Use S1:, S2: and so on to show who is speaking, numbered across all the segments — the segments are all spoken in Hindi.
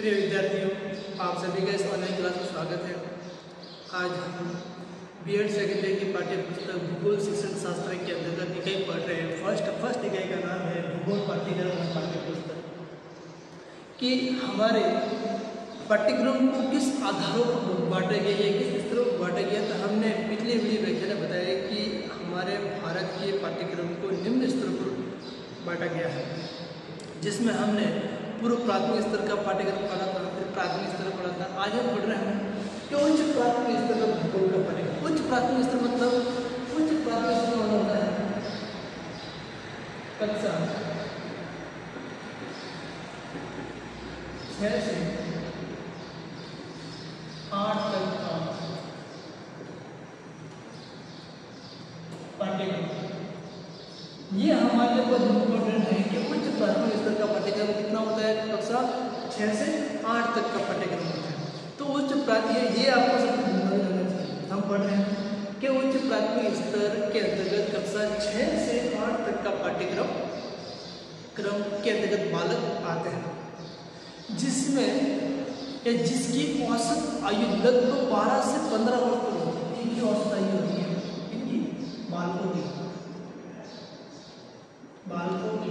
S1: प्रिय विद्यार्थियों, आप सभी का इस ऑनलाइन क्लास में स्वागत है। आज हम बी एड सेकेंड ईयर की पाठ्य पुस्तक भूगोल, शिक्षण शास्त्र के अंतर्गत इकाई पढ़ रहे हैं। फ़र्स्ट फ़र्स्ट इकाई का नाम है भूगोल पाठ्यक्रम पाठ्य पुस्तक कि हमारे पाठ्यक्रम को किस आधारों पर बांटा गया है, किस स्तरों पर बांटा गया तो हमने पिछले वीडियो व्याख्या में बताया कि हमारे भारत के पाठ्यक्रम को निम्न स्तर पर बांटा गया है, जिसमें हमने पूर्व प्राथमिक स्तर का पाठ्यक्रम पढ़ा था, फिर प्राथमिक स्तर पढ़ा था, आज हम पढ़ रहे हैं कि उच्च प्राथमिक स्तर का भूगोल का पाठ्यक्रम। उच्च प्राथमिक स्तर मतलब उच्च प्राथमिक स्तर वाला होता है? कक्षा। छः से आठ तक का पाठ्यक्रम। ये हमारे लिए बहुत इम्पोर्टेंट है कि उच्च प्राथमिक का पाठ्यक्रम कितना होता है? कक्षा छः से आठ तक का पाठ्यक्रम होता है। तो उच्च प्राथमिक ये आपको सब हम पढ़ रहे हैं कि उच्च प्राथमिक स्तर के अंतर्गत कक्षा छः से आठ तक का पाठ्यक्रम, क्रम के अंतर्गत बालक आते हैं। जिसमें या जिसकी औसत आयु लगभग बारह से पंद्रह वर्ष तक होती है। इनकी औसत आयु होती है। इनकी बालकों की। बालकों की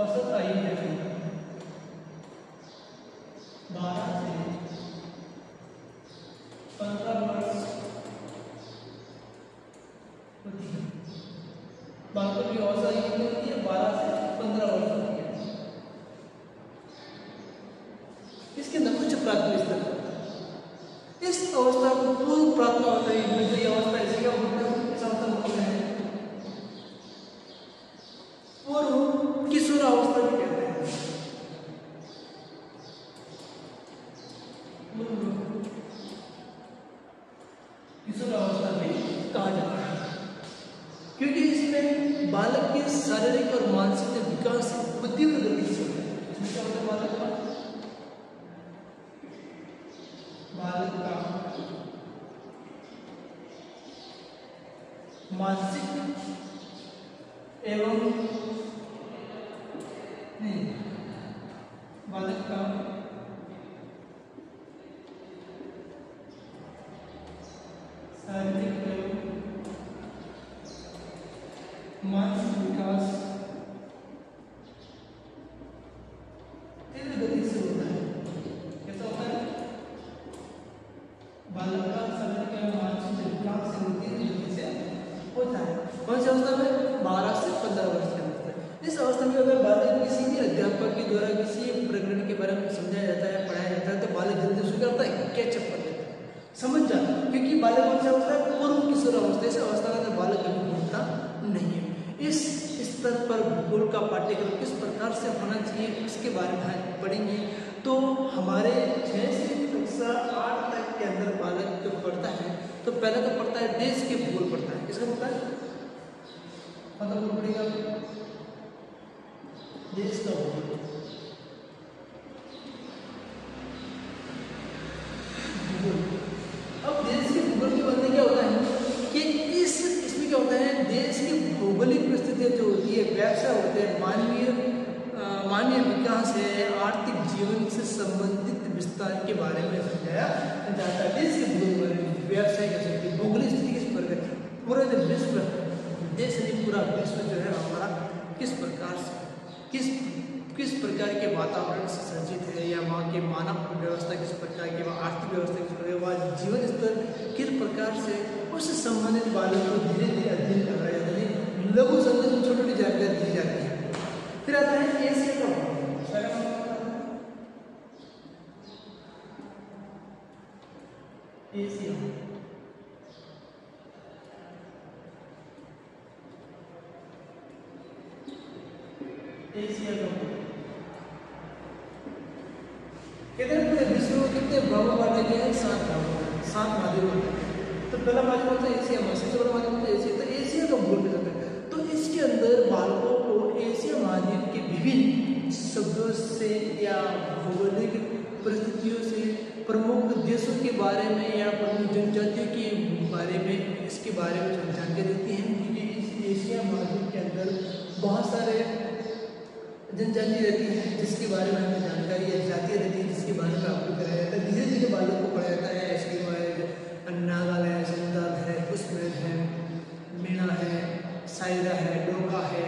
S1: औसत आयु है बारह से पंद्रह वर्ष होती है। बालकों की औसत आयु कितनी होती है बारह से पंद्रह वर्ष होती है। इसके अंदर उच्च प्राथमिक स्तर इस अवस्था को पूर्व प्राप्त होता है अवस्था इसी का मतलब इस अवस्था को कहते हैं पूर्व किशोर अवस्था भी कहते हैं पूर्व किशोर अवस्था भी कहा जाता है क्योंकि इसमें बालक के शारीरिक और मानसिक विकास तीव्र गति से बालक का? बालक का मानसिक एवं नहीं बालक का शारीरिक एवं मानसिक विकास तीव्र गति से होता है कैसा होता है का एवं मानसिक विकास होती गति से होता है कौन सी अवस्था में बारह से पंद्रह वर्ष की अवस्था इस अवस्था में अगर बालक किसी भी अध्यापक के द्वारा किसी प्रकरण के बारे में समझाया जाता है, पढ़ाया जाता है तो बालक जल्दी है? कैचअप कर लेता है। समझ जाता है, क्योंकि बालक कौन सी है? पूर्व किशोर अवस्था, इस अवस्था में बालक कभी भूलता नहीं है इस स्तर पर भूगोल का पाठ्यक्रम किस प्रकार से होना चाहिए इसके बारे में पढ़ेंगे। तो हमारे छः से कक्षा आठ तक के अंदर बालक जो पढ़ता है तो पहले तो पढ़ता है देश के भूगोल पढ़ता है। किसका पढ़ता है? मतलब पढ़ेगा देश के भूगोल के बदले क्या होता है कि इस इसमें क्या होता है देश की भौगोलिक परिस्थितियाँ जो होती है, मानवीय मानवीय विकास है, आर्थिक जीवन से संबंधित विस्तार के बारे में समझाया जाता है। देश के व्यवसाय कह सकते हैं? भौगोलिक स्थिति किस प्रकार पूरा जो विश्व, देश नहीं, पूरा विश्व जो है हमारा किस प्रकार से, किस किस प्रकार के वातावरण से सज्जित है या वहाँ के मानव व्यवस्था किस प्रकार की, वहाँ आर्थिक व्यवस्था किस प्रकार वहाँ जीवन स्तर किस प्रकार से उससे संबंधित बालों को धीरे धीरे अध्ययन करवाया जाता है। लघु संदेश छोटी छोटी जानकारी दी जाती है। फिर आता है एशिया का एशिया एशिया विश्व में कितने भागों बांटे गए हैं सात सात तो पहला माध्यम होता है एशिया में सबसे बड़ा माध्यम होता है एशिया तो एशिया का। हैं। तो अंदर बालकों को एशिया महाद्वीप के विभिन्न शब्दों से या भौगोलिक परिस्थितियों से, प्रमुख देशों के बारे में या प्रमुख जनजातियों के बारे में इसके बारे में जानकारी देती हैं। क्योंकि इस एशिया महाद्वीप के अंदर बहुत सारे जनजाति रहती है, जिसके बारे में हमें जानकारी या है जिसके बारे में आपको कराया जाता है धीरे धीरे बालों को पढ़ाया जाता है एस्किमो नागाल है संताल है पुष्मेन है मीणा है सायरा है डोका है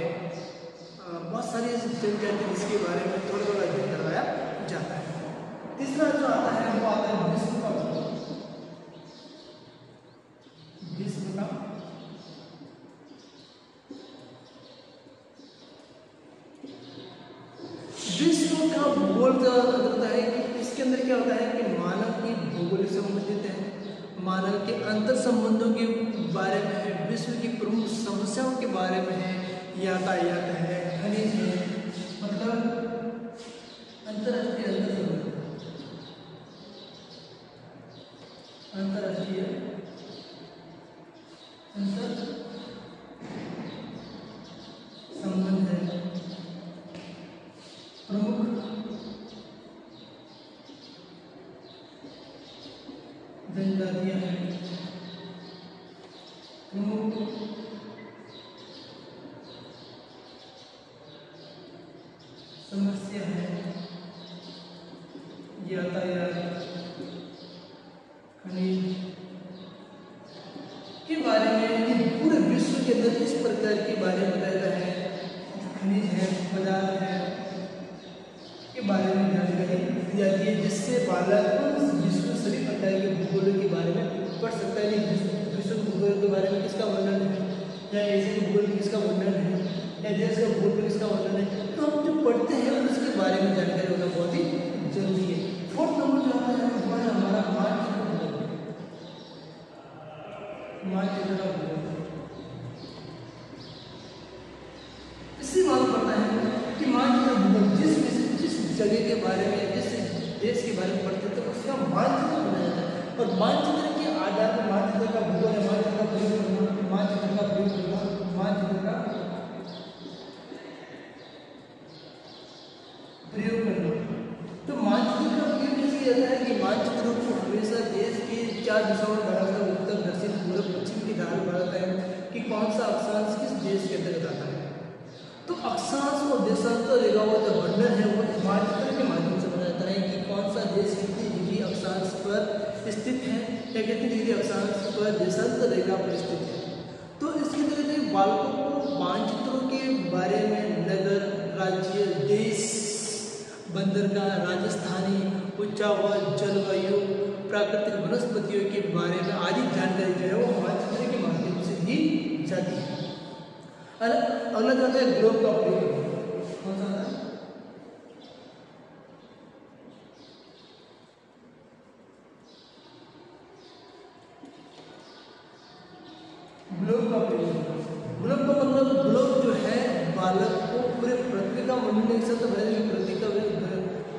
S1: बहुत सारी जनजाति जिसके बारे में थोड़ा थोड़ा अध्ययन करवाया जाता है तीसरा जो आता है वो आता है विश्व का विश्व का विश्व का भूगोल का होता है कि इसके अंदर क्या होता है कि मानव की भूगोलिक संबंधित है मानव के अंतर संबंधों के बारे में है विश्व की प्रमुख समस्याओं के बारे में है यातायात है खनिज है मतलब अंतरराष्ट्रीय अंतर अंतरराष्ट्रीय अंतर संबंध है प्रमुख जनजातियाँ हैं प्रमुख समस्या है। यातायात, खनिज के बारे में पूरे विश्व के अंदर इस प्रकार के बारे में बताया गया है खनिज है, पदार्थ है, के बारे में जानकारी दी जाती है, जिससे बालक विश्व सभी प्रकार के भूगोल के बारे में पढ़ सकता है विश्व भूगोल के बारे में किसका वर्णन है, या एशियन भूगोल किसका वर्णन है, या का भूगोल किसका वर्णन है तो हम जो पढ़ते हैं, उसके बारे में जानकारी होना बहुत ही ज़रूरी है। फोर्थ नंबर जो आता है, वो है हमारा का भूगोल मालूम पड़ता है कि मानचित्र भूगोल जिस जिस जगह के बारे में, जिस देश के बारे में पढ़ते तो उसका मानचित्र बनाया जाता है। और मानचित्र के आधार पर मानचित्र का भूगोल है, मानचित्र का करना मानचित्र का प्रयोग करना मानचित्र का प्रयोग करना तो मानचित्र का प्रयोग कैसे किया जाता है कि मानचित्रों को हमेशा देश की चार दिशाओं में बांटा है उत्तर दक्षिण पूर्व पश्चिम की धारा बढ़ाता है कि कौन सा अक्षांश किस देश के अंतर्गत आता है? तो अक्षांश और देशांतर रेखाओं का वर्णन है, वो मानचित्र के माध्यम से बनाया जाता है कि कौन सा देश कितनी डिग्री अक्षांश पर स्थित है या कितनी डिग्री अक्षांश पर देशांतर रेखा पर स्थित है। तो इसके तहत बालकों को मानचित्रों के बारे में नगर, राज्य, देश, बंदरगाह, राजस्थानी उच्चावल जलवायु प्राकृतिक वनस्पतियों के बारे में आदि जानकारी जो है वो मानचित्र के माध्यम से दी जाती है। अगला जो है। ग्लोब का का का मतलब बालक को पूरे का का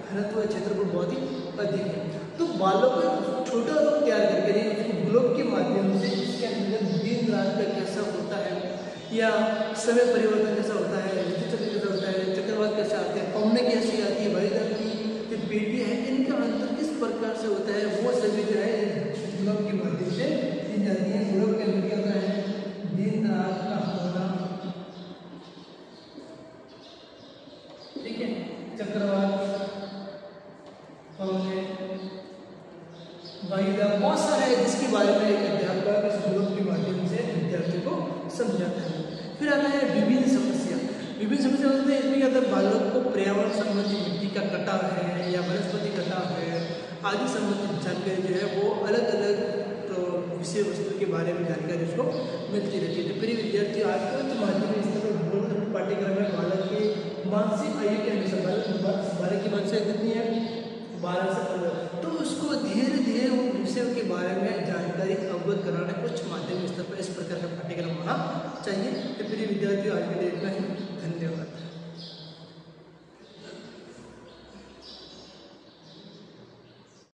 S1: घनत्व क्षेत्र पर बहुत ही अधिक है। तो बालों को छोटा रूप तैयार करके उसको ग्लोब के माध्यम से इसके अंदर दिन रात का कैसा होता है, या समय परिवर्तन कैसा होता है, ऋतु चक्र कैसा होता है, चक्रवात कैसे आते हैं, पवने कैसी आती है वायुदा की जो बेटी है, इनका अंतर किस प्रकार से होता है, वो सभी जो है ग्लोब के माध्यम से दी जाती है ग्लोब के अंदर क्या होता है दिन रात का होना ठीक है चक्रवात पवने वायुदा बहुत सारे है जिसके बारे में एक अध्यापक इस ग्लोब के माध्यम से विद्यार्थी को समझाता है फिर आता है विभिन्न समस्या विभिन्न समस्या हैं इसमें क्या बालक को पर्यावरण संबंधी मिट्टी का कटाव है या वनस्पति कटाव है, आदि संबंधित जानकारी जो है वो अलग अलग तो विषय वस्तु के बारे में जानकारी उसको मिलती रहती है। तो प्रिय विद्यार्थी आजकल के माध्यम इस तरह भूगोल पाठ्यक्रम में बालक के मानसिक आयु के अनुसार, बालक की मानसिक कितनी है? बारह से पंद्रह। तो उसको धीरे धीरे उन विषयों के बारे में जानकारी अवगत कराना उच्च माध्यमिक स्तर पर इस प्रकार का पाठ्यक्रम होना चाहिए। तो प्रिय विद्यार्थी, आज के लिए इतना ही। धन्यवाद।